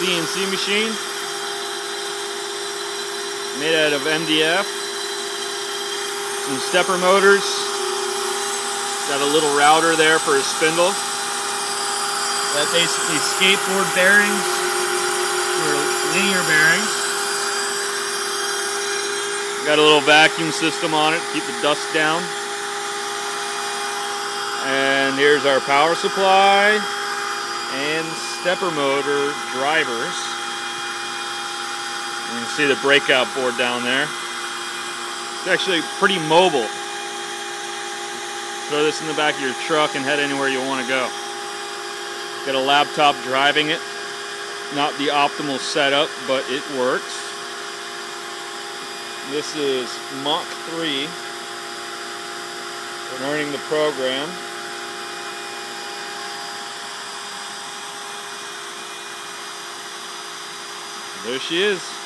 CNC machine made out of MDF. Some stepper motors. Got a little router there for a spindle. That basically skateboard bearings for linear bearings. Got a little vacuum system on it to keep the dust down. And here's our power supply and stepper motor drivers. You can see the breakout board down there. It's actually pretty mobile. Throw this in the back of your truck and head anywhere you want to go. Got a laptop driving it. Not the optimal setup, but it works. This is Mach 3. We're learning the program. There she is.